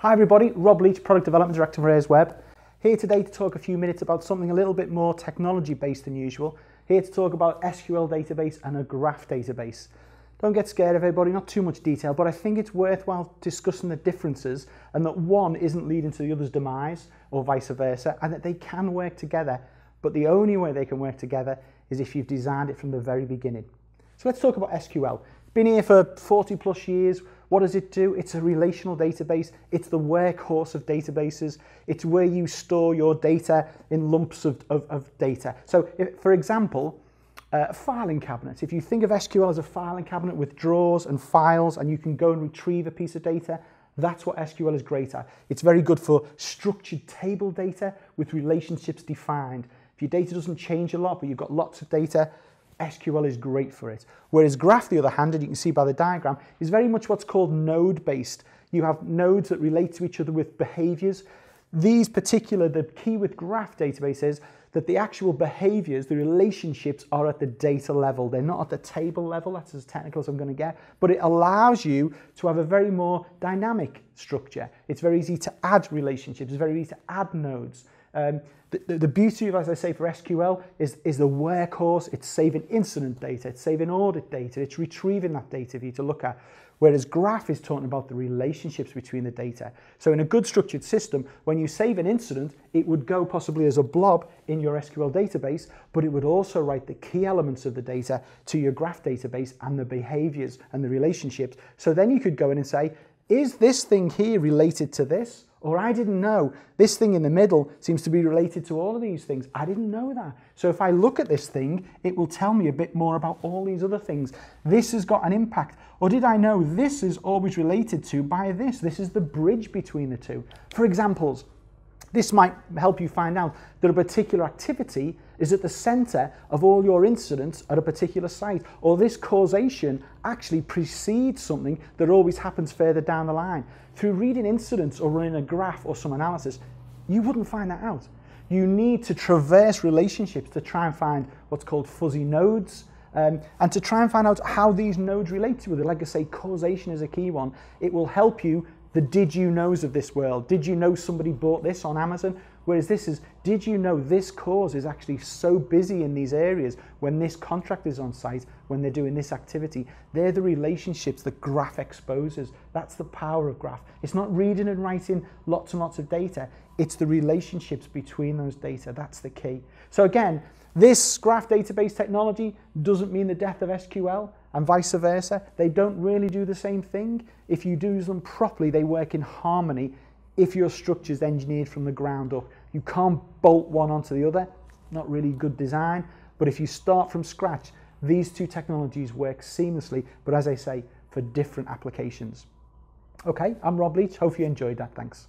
Hi everybody, Rob Leech, Product Development Director for Web. Here today to talk a few minutes about something a little bit more technology based than usual. Here to talk about SQL database and a graph database. Don't get scared everybody, not too much detail, but I think it's worthwhile discussing the differences and that one isn't leading to the other's demise or vice versa and that they can work together. But the only way they can work together is if you've designed it from the very beginning. So let's talk about SQL. Been here for 40 plus years. What does it do? It's a relational database. It's the workhorse of databases. It's where you store your data in lumps of, of, of data. So if, for example, uh, filing cabinet. If you think of SQL as a filing cabinet with drawers and files and you can go and retrieve a piece of data, that's what SQL is great at. It's very good for structured table data with relationships defined. If your data doesn't change a lot, but you've got lots of data, SQL is great for it. Whereas Graph, the other hand, and you can see by the diagram, is very much what's called node-based. You have nodes that relate to each other with behaviors. These particular, the key with Graph database is that the actual behaviors, the relationships are at the data level. They're not at the table level, that's as technical as I'm going to get, but it allows you to have a very more dynamic structure. It's very easy to add relationships, it's very easy to add nodes. Um, the, the, beauty of, as I say, for SQL is, is the workhorse. It's saving incident data, it's saving audit data, it's retrieving that data for you to look at. Whereas Graph is talking about the relationships between the data. So in a good structured system, when you save an incident, it would go possibly as a blob in your SQL database, but it would also write the key elements of the data to your Graph database and the behaviors and the relationships. So then you could go in and say, is this thing here related to this? Or I didn't know this thing in the middle seems to be related to all of these things. I didn't know that. So if I look at this thing, it will tell me a bit more about all these other things. This has got an impact. Or did I know this is always related to by this? This is the bridge between the two. For examples, this might help you find out that a particular activity is at the center of all your incidents at a particular site, or this causation actually precedes something that always happens further down the line. Through reading incidents or running a graph or some analysis, you wouldn't find that out. You need to traverse relationships to try and find what's called fuzzy nodes, um, and to try and find out how these nodes relate to it. Like I say, causation is a key one. It will help you the did you knows of this world. Did you know somebody bought this on Amazon? Whereas this is, did you know this cause is actually so busy in these areas when this contract is on site, when they're doing this activity? They're the relationships that Graph exposes. That's the power of Graph. It's not reading and writing lots and lots of data. It's the relationships between those data. That's the key. So again, this graph database technology doesn't mean the death of SQL and vice versa. They don't really do the same thing. If you do them properly, they work in harmony if your structure is engineered from the ground up. You can't bolt one onto the other, not really good design. But if you start from scratch, these two technologies work seamlessly, but as I say, for different applications. Okay, I'm Rob Leech. Hope you enjoyed that. Thanks.